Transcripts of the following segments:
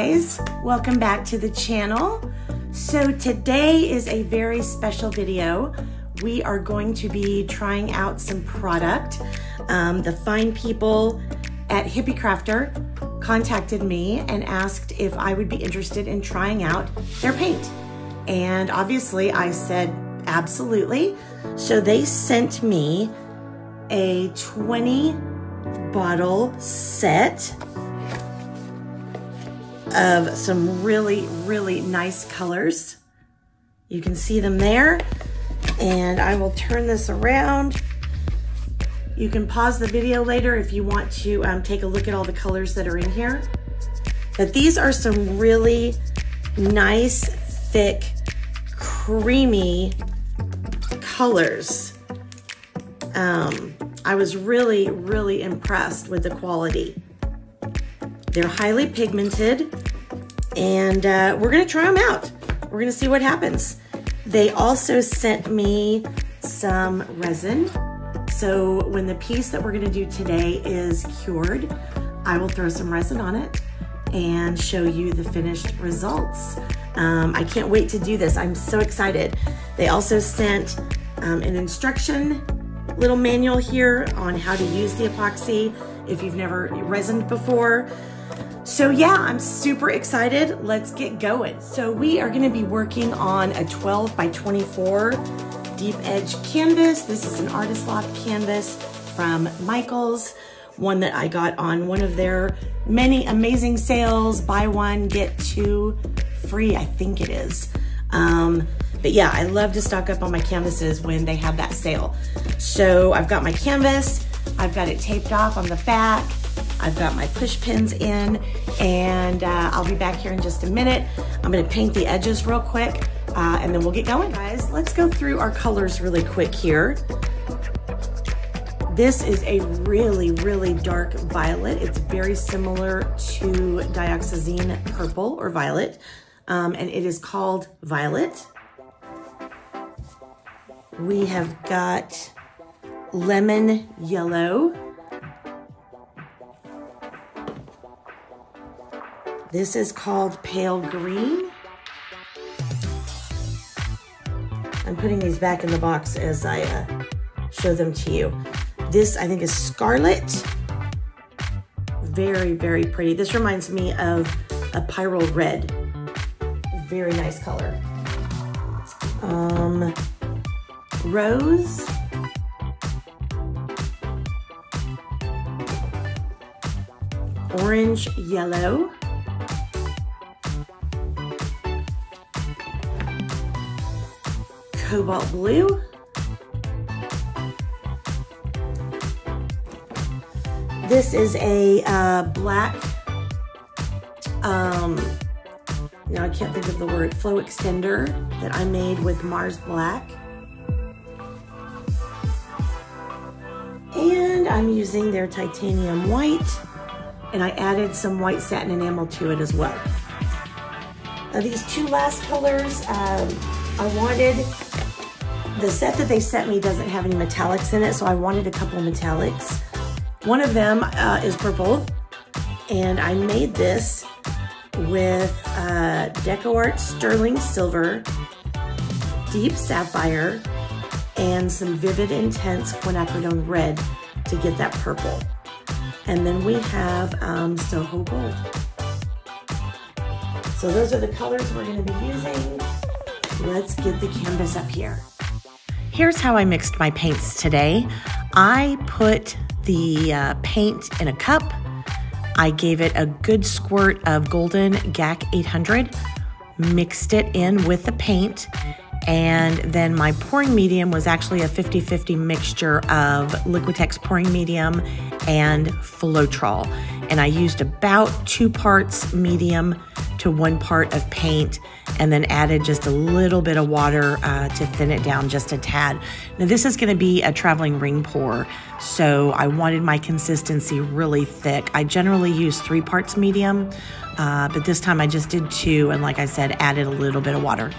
Guys, welcome back to the channel. So today is a very special video. We are going to be trying out some product. Um, the fine people at Hippie Crafter contacted me and asked if I would be interested in trying out their paint. And obviously I said absolutely. So they sent me a 20 bottle set of some really, really nice colors. You can see them there. And I will turn this around. You can pause the video later if you want to um, take a look at all the colors that are in here. But these are some really nice, thick, creamy colors. Um, I was really, really impressed with the quality. They're highly pigmented and uh, we're gonna try them out. We're gonna see what happens. They also sent me some resin. So when the piece that we're gonna do today is cured, I will throw some resin on it and show you the finished results. Um, I can't wait to do this. I'm so excited. They also sent um, an instruction little manual here on how to use the epoxy if you've never resined before. So yeah, I'm super excited. Let's get going. So we are gonna be working on a 12 by 24 deep edge canvas. This is an artist loft canvas from Michaels, one that I got on one of their many amazing sales, buy one, get two free, I think it is. Um, but yeah, I love to stock up on my canvases when they have that sale. So I've got my canvas, I've got it taped off on the back, I've got my push pins in and uh, I'll be back here in just a minute. I'm gonna paint the edges real quick uh, and then we'll get going. Guys, let's go through our colors really quick here. This is a really, really dark violet. It's very similar to dioxazine purple or violet, um, and it is called Violet. We have got lemon yellow, This is called Pale Green. I'm putting these back in the box as I uh, show them to you. This I think is Scarlet. Very, very pretty. This reminds me of a Pyrrole Red. Very nice color. Um, Rose. Orange Yellow. Cobalt blue. This is a uh, black, um, now I can't think of the word, flow extender that I made with Mars Black. And I'm using their titanium white, and I added some white satin enamel to it as well. Now these two last colors, um, I wanted the set that they sent me doesn't have any metallics in it, so I wanted a couple metallics. One of them uh, is purple, and I made this with uh, DecoArt Sterling Silver, Deep Sapphire, and some Vivid Intense Quinacridone Red to get that purple. And then we have um, Soho Gold. So those are the colors we're gonna be using. Let's get the canvas up here. Here's how I mixed my paints today. I put the uh, paint in a cup. I gave it a good squirt of Golden GAC 800, mixed it in with the paint, and then my pouring medium was actually a 50-50 mixture of Liquitex pouring medium and Floetrol. And I used about two parts medium to one part of paint and then added just a little bit of water uh, to thin it down just a tad. Now this is gonna be a traveling ring pour, so I wanted my consistency really thick. I generally use three parts medium, uh, but this time I just did two and like I said, added a little bit of water.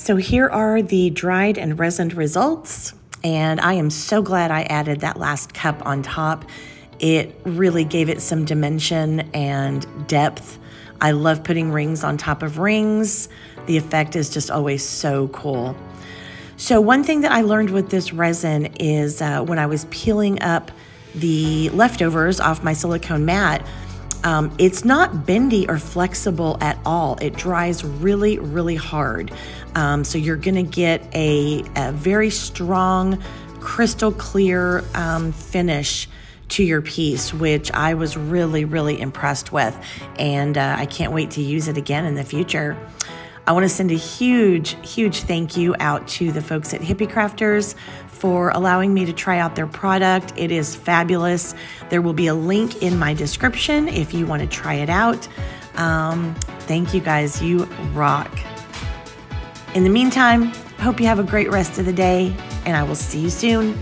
So here are the dried and resined results. And I am so glad I added that last cup on top. It really gave it some dimension and depth. I love putting rings on top of rings. The effect is just always so cool. So one thing that I learned with this resin is uh, when I was peeling up the leftovers off my silicone mat, um, it's not bendy or flexible at all. It dries really, really hard. Um, so you're going to get a, a, very strong, crystal clear um, finish to your piece, which I was really, really impressed with. And uh, I can't wait to use it again in the future. I want to send a huge, huge thank you out to the folks at Hippie Crafters for allowing me to try out their product. It is fabulous. There will be a link in my description if you want to try it out. Um, thank you guys. You rock. In the meantime, hope you have a great rest of the day, and I will see you soon.